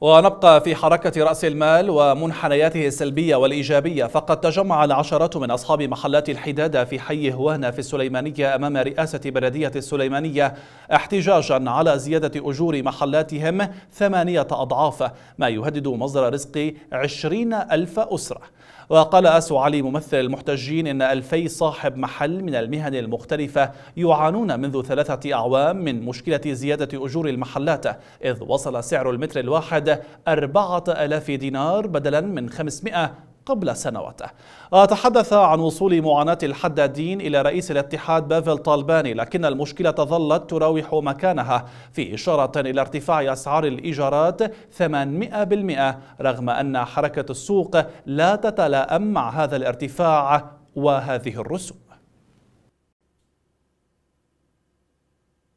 ونبقى في حركة رأس المال ومنحنياته السلبية والإيجابية. فقد تجمع العشرات من أصحاب محلات الحدادة في حي هوانا في السليمانية أمام رئاسة بلدية السليمانية احتجاجا على زيادة أجور محلاتهم ثمانية أضعاف ما يهدد مصدر رزق عشرين ألف أسرة. وقال أسو علي ممثل المحتجين إن ألفي صاحب محل من المهن المختلفة يعانون منذ ثلاثة أعوام من مشكلة زيادة أجور المحلات إذ وصل سعر المتر الواحد أربعة ألاف دينار بدلا من 500 قبل سنوات تحدث عن وصول معاناة الحدادين إلى رئيس الاتحاد بافل طالباني لكن المشكلة ظلت تراوح مكانها. في إشارة إلى ارتفاع أسعار الإيجارات 800% رغم أن حركة السوق لا تتلائم مع هذا الارتفاع وهذه الرسوم.